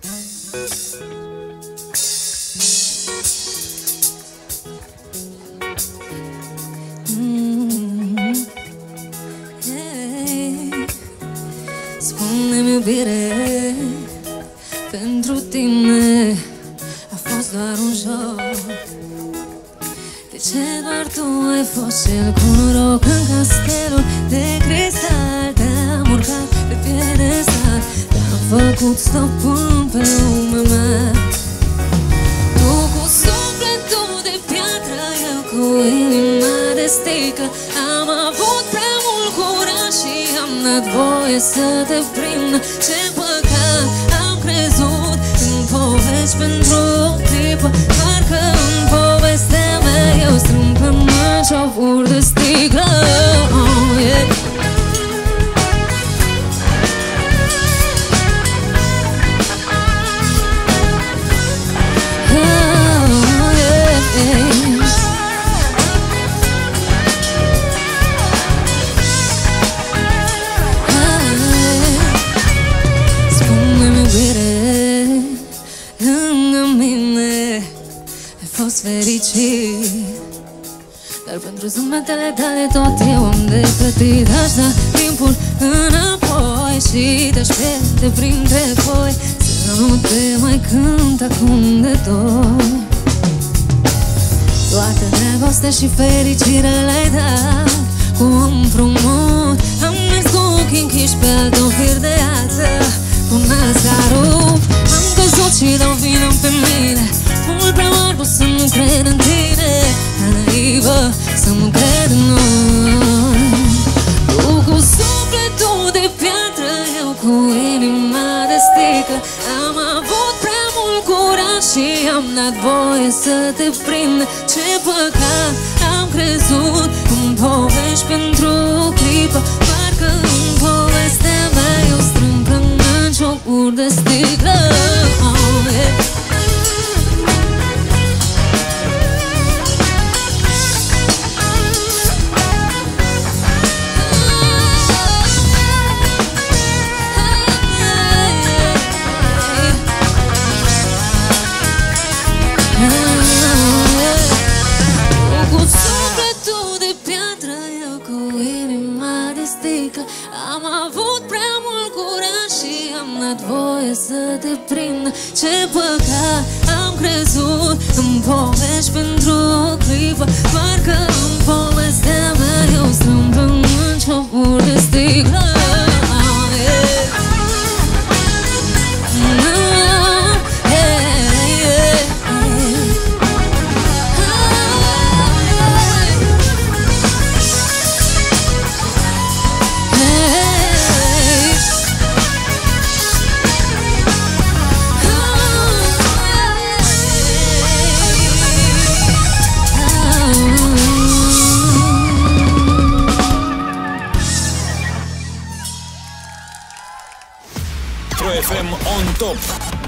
Mm. Hey. Spune-mi iubire Pentru tine A fost doar un joc De ce doar tu ai fost cel cu noroc În castelul de cristal făcut stăpân pe lumea mea Tu cu sufletul de piatră Eu cu inima de sticlă Am avut prea mult curaj Și am dat voie să te prind. Ce păcat am crezut În povești pentru o clipă. Parcă în povestea mea Eu strâng pe mâini șopuri de sticlă fericit. Dar pentru zâmbetele tale tot eu am de plătit. Aș da timpul înapoi Și te-aș pierde printre foi Să nu te mai cânt acum de dor Toată dragostea și fericirea le-ai dat Cu un frumos Am mers cu ochii închiși pe alt un fir de ață. Până s-a rupt cred în tine Prea naivă să nu cred în noi. Tu cu sufletul de piatră Eu cu inima de sticlă Am avut prea mult curaj Și am dat voie să te prind. Ce păcat am crezut În povești pentru o clipă sticlă Am avut prea mult curaj și am dat voie să te prind. Ce păcat am crezut în povești pentru o clipă Parcă în povestea FM on top